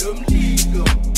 them legal.